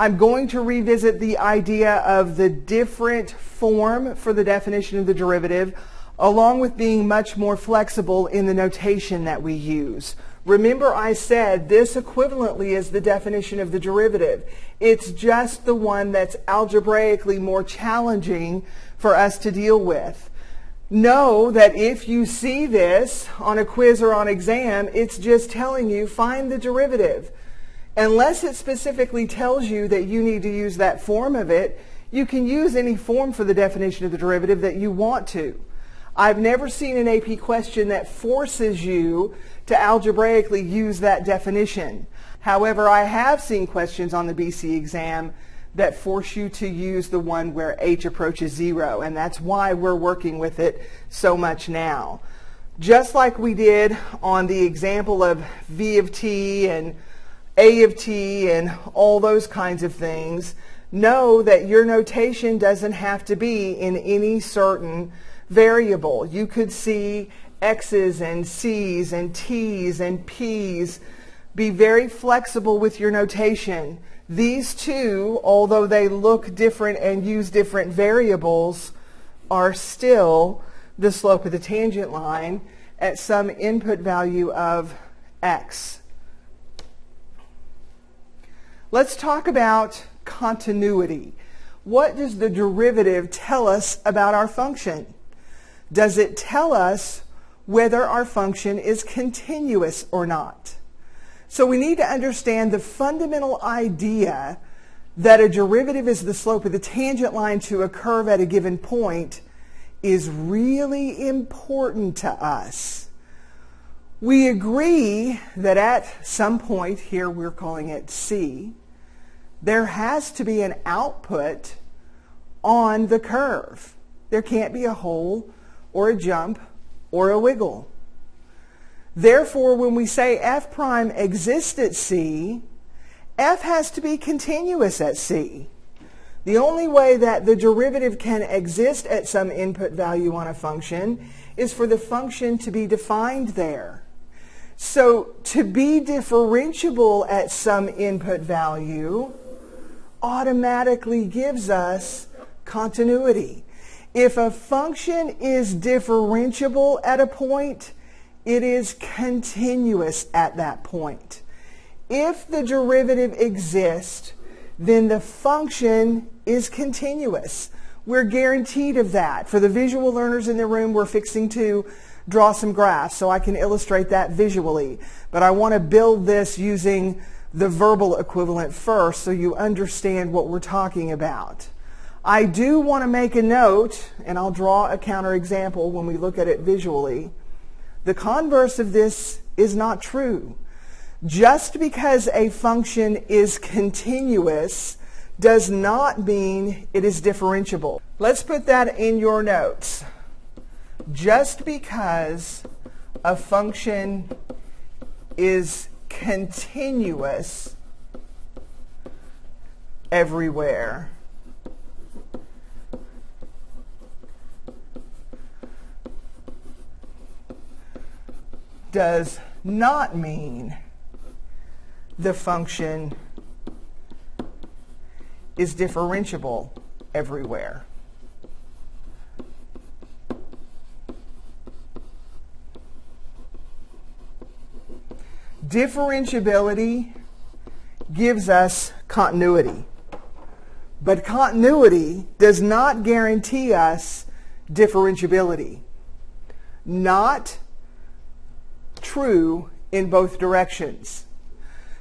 I'm going to revisit the idea of the different form for the definition of the derivative, along with being much more flexible in the notation that we use. Remember I said this equivalently is the definition of the derivative. It's just the one that's algebraically more challenging for us to deal with. Know that if you see this on a quiz or on exam, it's just telling you find the derivative. Unless it specifically tells you that you need to use that form of it, you can use any form for the definition of the derivative that you want to. I've never seen an AP question that forces you to algebraically use that definition. However, I have seen questions on the BC exam that force you to use the one where h approaches zero, and that's why we're working with it so much now. Just like we did on the example of v of t and a of t and all those kinds of things, know that your notation doesn't have to be in any certain variable. You could see x's and c's and t's and p's. Be very flexible with your notation. These two, although they look different and use different variables, are still the slope of the tangent line at some input value of x. Let's talk about continuity. What does the derivative tell us about our function? Does it tell us whether our function is continuous or not? So we need to understand the fundamental idea that a derivative is the slope of the tangent line to a curve at a given point is really important to us. We agree that at some point, here we're calling it C, there has to be an output on the curve. There can't be a hole or a jump or a wiggle. Therefore, when we say f prime exists at C, f has to be continuous at C. The only way that the derivative can exist at some input value on a function is for the function to be defined there. So to be differentiable at some input value, automatically gives us continuity. If a function is differentiable at a point, it is continuous at that point. If the derivative exists, then the function is continuous. We're guaranteed of that. For the visual learners in the room, we're fixing to draw some graphs so I can illustrate that visually. But I want to build this using the verbal equivalent first so you understand what we're talking about. I do want to make a note, and I'll draw a counterexample when we look at it visually. The converse of this is not true. Just because a function is continuous does not mean it is differentiable. Let's put that in your notes. Just because a function is continuous everywhere. does not mean the function is differentiable everywhere. Differentiability gives us continuity. But continuity does not guarantee us differentiability. Not true in both directions.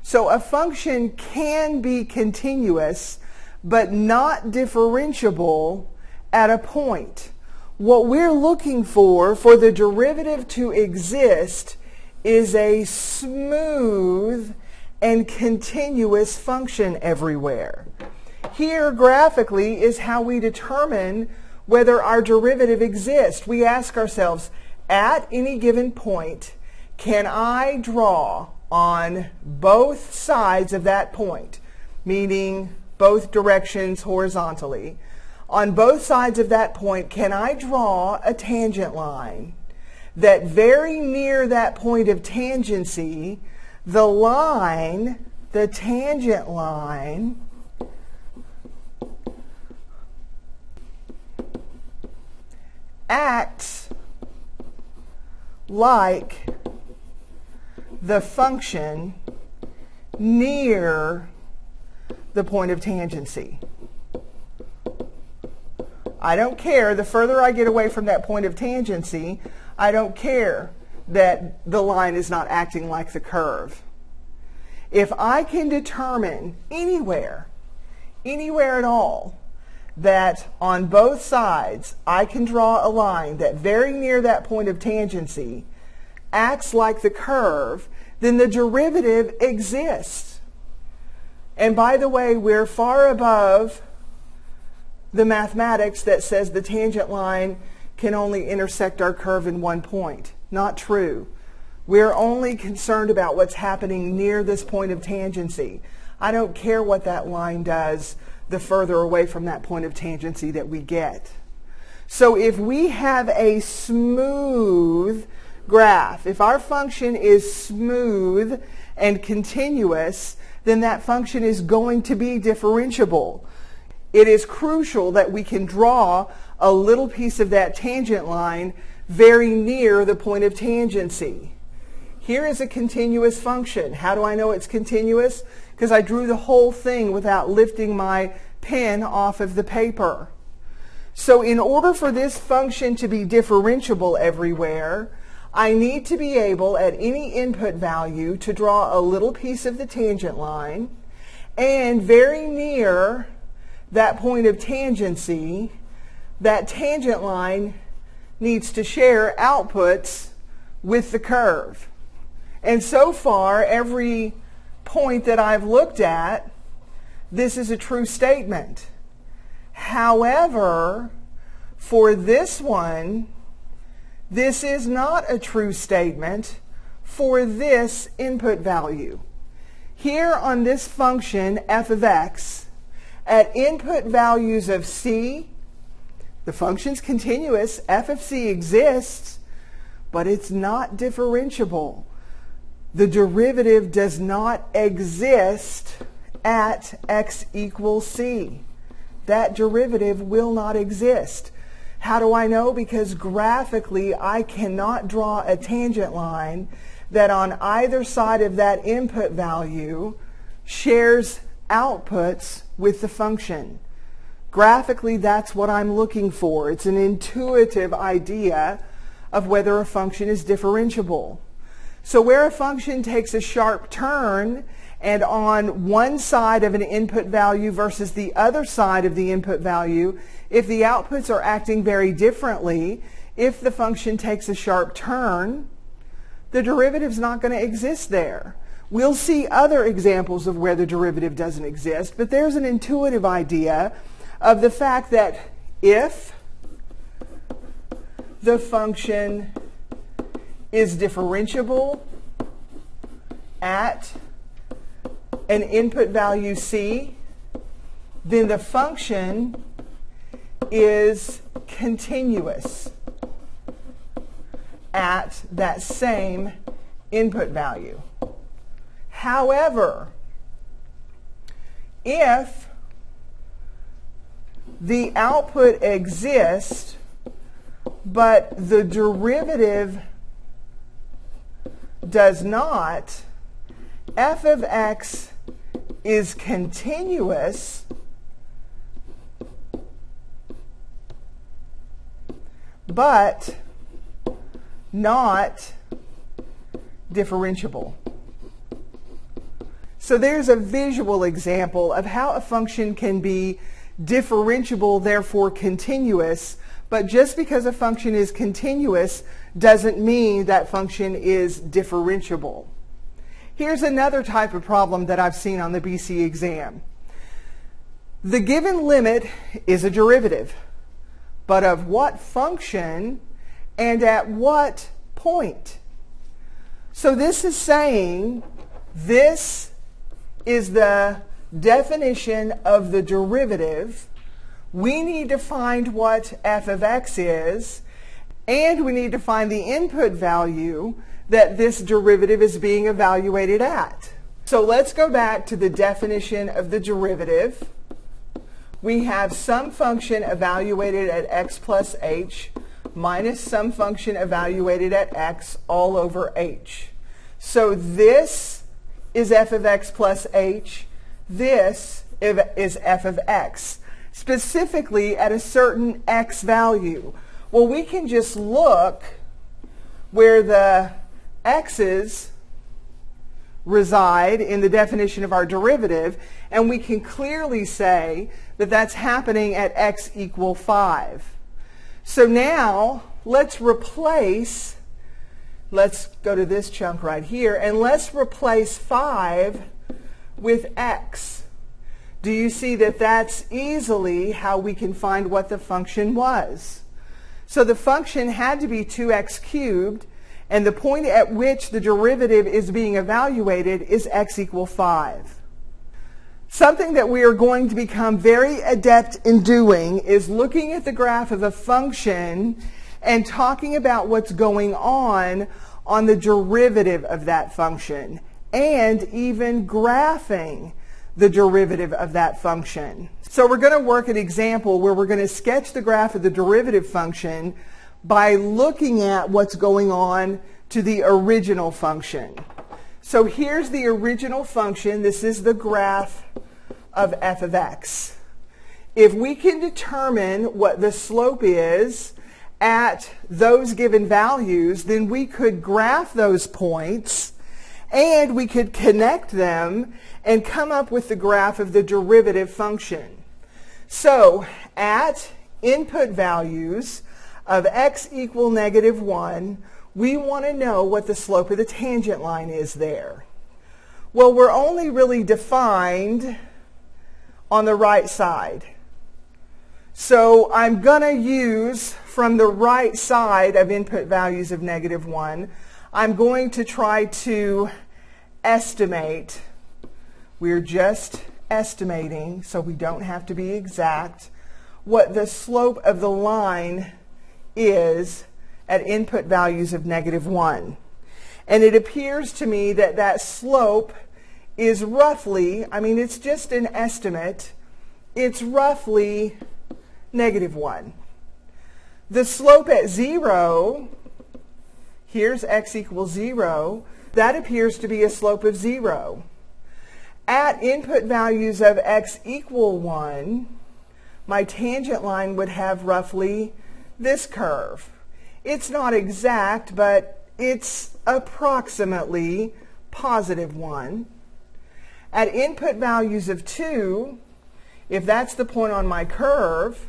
So a function can be continuous, but not differentiable at a point. What we're looking for, for the derivative to exist, is a smooth and continuous function everywhere. Here, graphically, is how we determine whether our derivative exists. We ask ourselves, at any given point, can I draw on both sides of that point, meaning both directions horizontally, on both sides of that point, can I draw a tangent line that very near that point of tangency, the line, the tangent line, acts like the function near the point of tangency. I don't care. The further I get away from that point of tangency, I don't care that the line is not acting like the curve. If I can determine anywhere, anywhere at all, that on both sides I can draw a line that very near that point of tangency acts like the curve, then the derivative exists. And by the way, we're far above the mathematics that says the tangent line can only intersect our curve in one point. Not true. We're only concerned about what's happening near this point of tangency. I don't care what that line does the further away from that point of tangency that we get. So if we have a smooth graph, if our function is smooth and continuous, then that function is going to be differentiable. It is crucial that we can draw a little piece of that tangent line very near the point of tangency. Here is a continuous function. How do I know it's continuous? Because I drew the whole thing without lifting my pen off of the paper. So in order for this function to be differentiable everywhere, I need to be able at any input value to draw a little piece of the tangent line and very near that point of tangency, that tangent line needs to share outputs with the curve. And so far, every point that I've looked at, this is a true statement. However, for this one, this is not a true statement for this input value. Here on this function, f of x, at input values of c, the function's continuous, f of c exists, but it's not differentiable. The derivative does not exist at x equals c. That derivative will not exist. How do I know? Because graphically, I cannot draw a tangent line that on either side of that input value shares outputs with the function. Graphically, that's what I'm looking for. It's an intuitive idea of whether a function is differentiable. So where a function takes a sharp turn and on one side of an input value versus the other side of the input value, if the outputs are acting very differently, if the function takes a sharp turn, the derivative is not going to exist there. We'll see other examples of where the derivative doesn't exist, but there's an intuitive idea of the fact that if the function is differentiable at an input value c, then the function is continuous at that same input value. However, if the output exists, but the derivative does not, f of x is continuous but not differentiable. So there's a visual example of how a function can be differentiable, therefore continuous, but just because a function is continuous doesn't mean that function is differentiable. Here's another type of problem that I've seen on the BC exam. The given limit is a derivative, but of what function and at what point? So this is saying this is the definition of the derivative. We need to find what f of x is, and we need to find the input value that this derivative is being evaluated at. So let's go back to the definition of the derivative. We have some function evaluated at x plus h minus some function evaluated at x all over h. So this is f of x plus h. This is f of x, specifically at a certain x value. Well, we can just look where the x's reside in the definition of our derivative, and we can clearly say that that's happening at x equal 5. So now let's replace, let's go to this chunk right here, and let's replace 5 with x. Do you see that that's easily how we can find what the function was? So the function had to be 2x cubed, and the point at which the derivative is being evaluated is x equal 5. Something that we are going to become very adept in doing is looking at the graph of a function and talking about what's going on on the derivative of that function and even graphing the derivative of that function. So we're going to work an example where we're going to sketch the graph of the derivative function by looking at what's going on to the original function. So here's the original function. This is the graph of f of x. If we can determine what the slope is at those given values, then we could graph those points and we could connect them and come up with the graph of the derivative function. So at input values of x equal negative 1, we want to know what the slope of the tangent line is there. Well, we're only really defined on the right side. So I'm going to use from the right side of input values of negative 1, I'm going to try to estimate. We're just estimating, so we don't have to be exact, what the slope of the line is at input values of negative 1. And it appears to me that that slope is roughly, I mean, it's just an estimate, it's roughly negative 1. The slope at 0, here's x equals 0, that appears to be a slope of 0. At input values of x equal 1, my tangent line would have roughly this curve. It's not exact, but it's approximately positive 1. At input values of 2, if that's the point on my curve,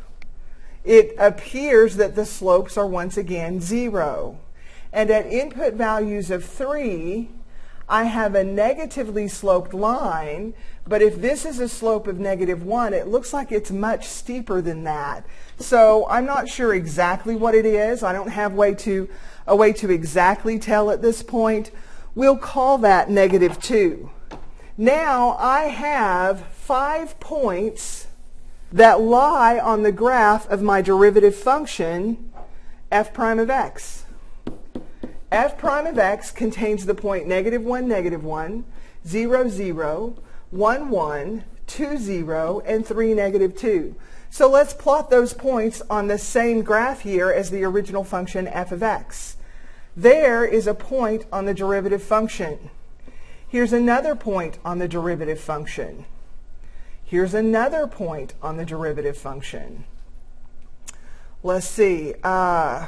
it appears that the slopes are once again 0. And at input values of 3, I have a negatively sloped line, but if this is a slope of negative 1, it looks like it's much steeper than that. So I'm not sure exactly what it is. I don't have way to, a way to exactly tell at this point. We'll call that negative 2. Now I have five points that lie on the graph of my derivative function, f prime of x f prime of x contains the point negative 1, negative 1, 0, 0, 1, 1, 2, 0, and 3, negative 2. So let's plot those points on the same graph here as the original function f of x. There is a point on the derivative function. Here's another point on the derivative function. Here's another point on the derivative function. Let's see. Uh,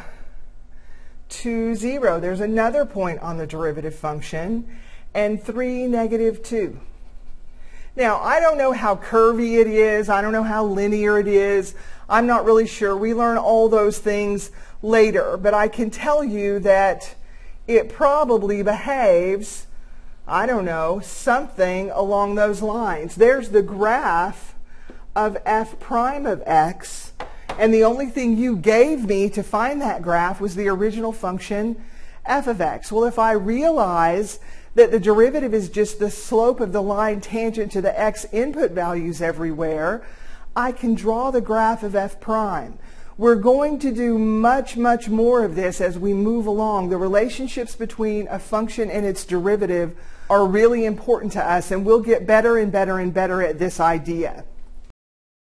2, 0. There's another point on the derivative function, and 3, negative 2. Now, I don't know how curvy it is. I don't know how linear it is. I'm not really sure. We learn all those things later. But I can tell you that it probably behaves, I don't know, something along those lines. There's the graph of f prime of x and the only thing you gave me to find that graph was the original function f of x. Well, if I realize that the derivative is just the slope of the line tangent to the x input values everywhere, I can draw the graph of f prime. We're going to do much, much more of this as we move along. The relationships between a function and its derivative are really important to us, and we'll get better and better and better at this idea.